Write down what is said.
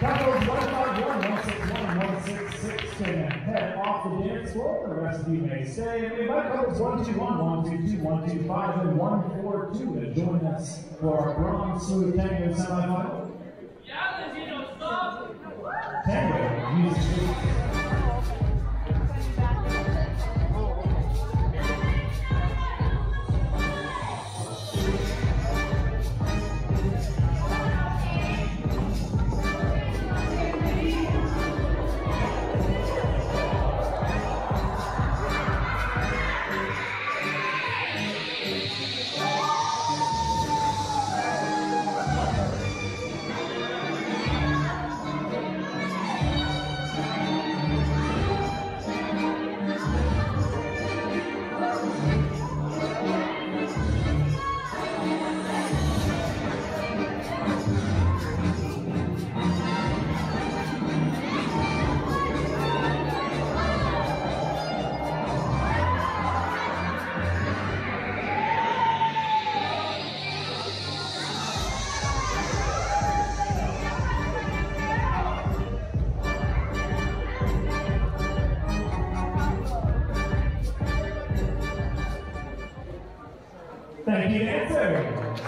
Couples 151, 161, 166 can head off the dance floor. The rest of you may stay. And we invite couples 121, 122, 125, and 142 to join us for our bronze smooth tango semifinal. Yeah, Legino, stop! Tango Thank you, dancers.